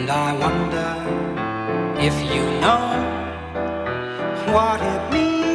And I wonder if you know what it means.